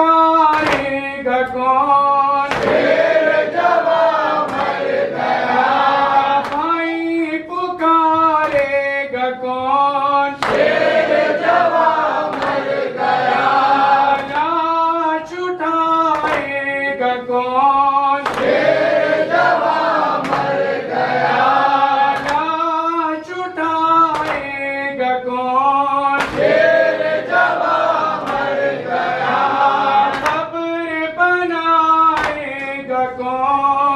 Oh. God.